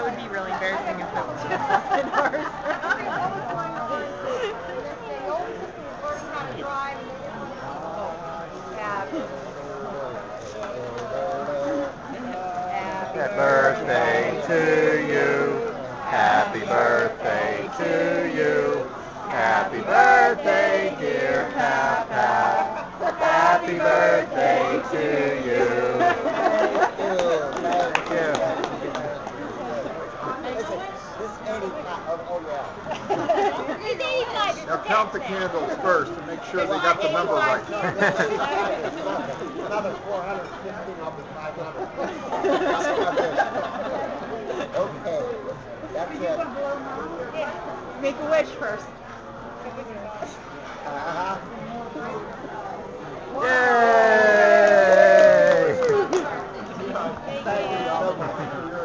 that would be really embarrassing if it was just us. Happy birthday to you. Happy birthday to you. Happy birthday, dear Pap Pap. Happy birthday to you. Thank you. Now count the candles first and make sure they got the number right. Another 415 of the 500. Okay, that's it. Make a wish first. Uh-huh. Yay! Thank you.